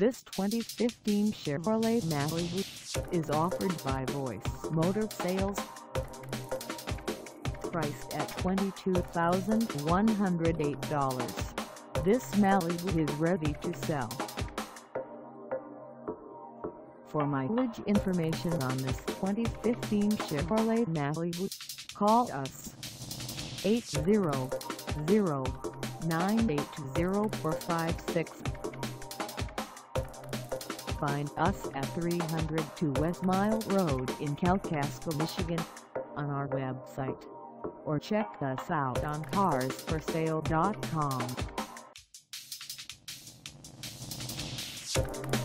This 2015 Chevrolet Malibu is offered by Voice Motor Sales. Priced at $22,108, this Malibu is ready to sell. For mileage information on this 2015 Chevrolet Malibu, call us 800-980-456 find us at 302 West Mile Road in Kalkaska, Michigan, on our website, or check us out on carsforsale.com.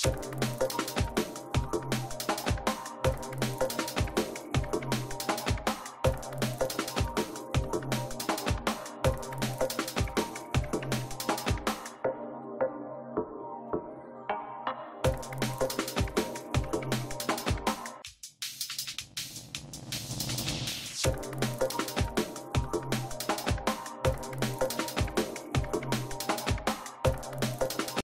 Thank